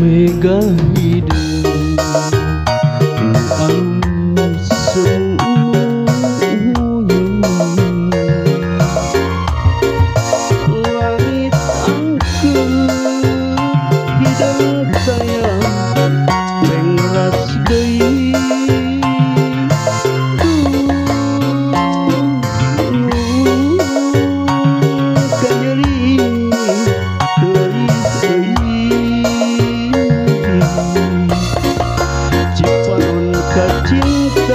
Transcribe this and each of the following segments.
megah hidup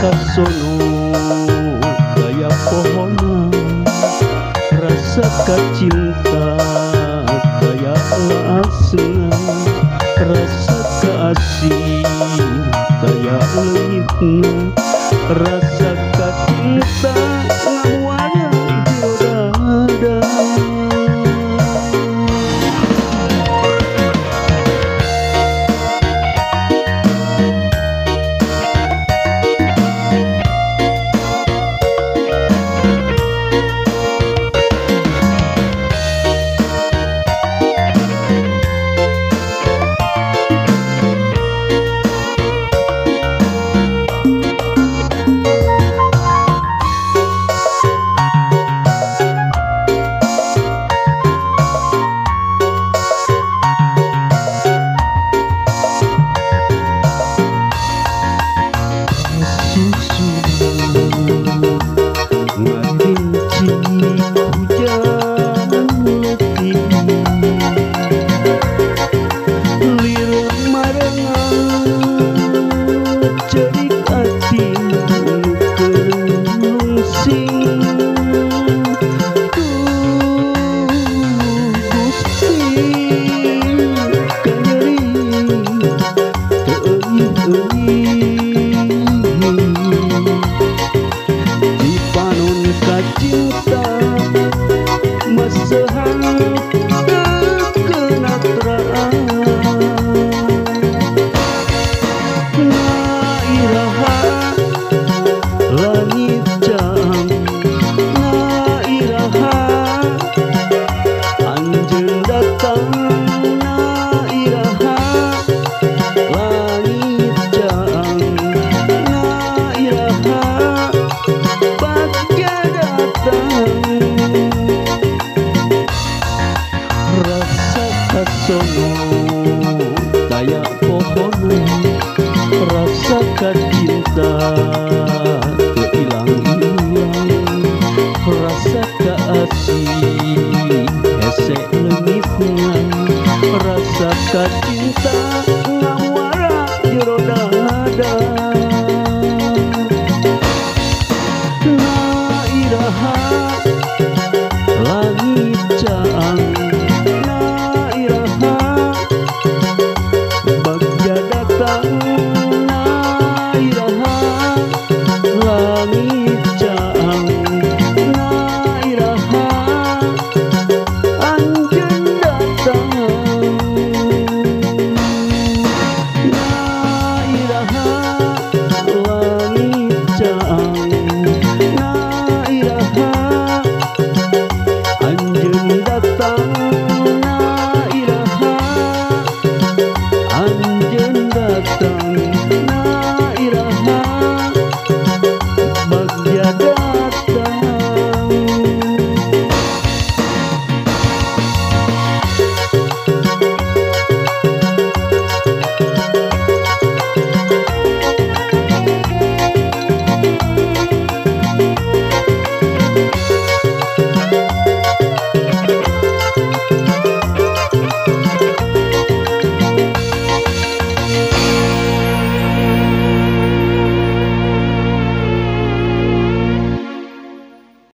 kasono Kayak pohon Rasakan cinta Kayak asna Rasa kasih Kayak langitna Rasakan honung rasa kacinta teu ilang-ilang rasa kaasih hese leungit